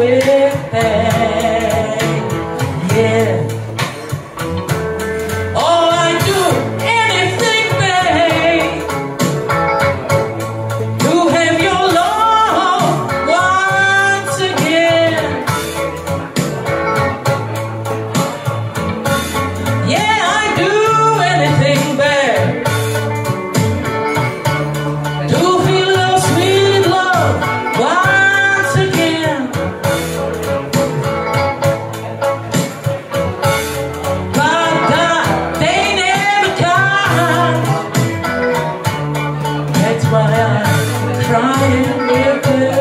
with them. smile, crying real good.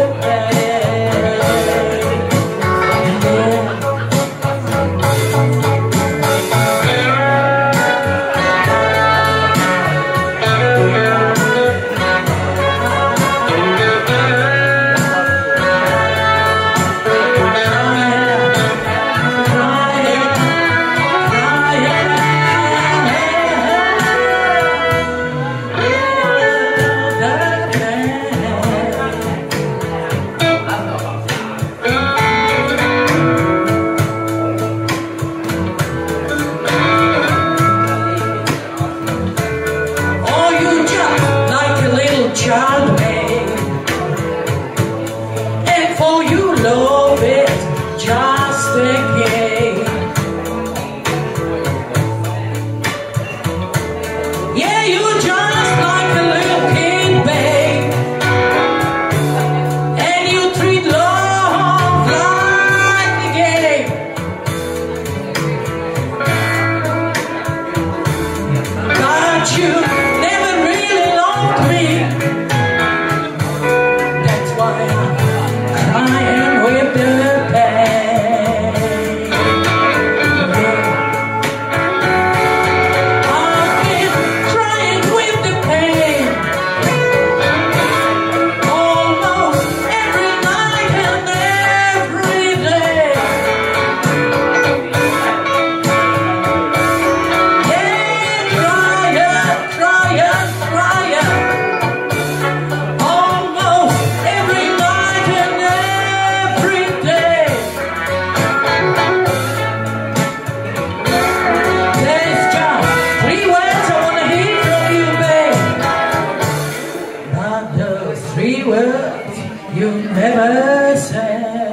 three words you never said.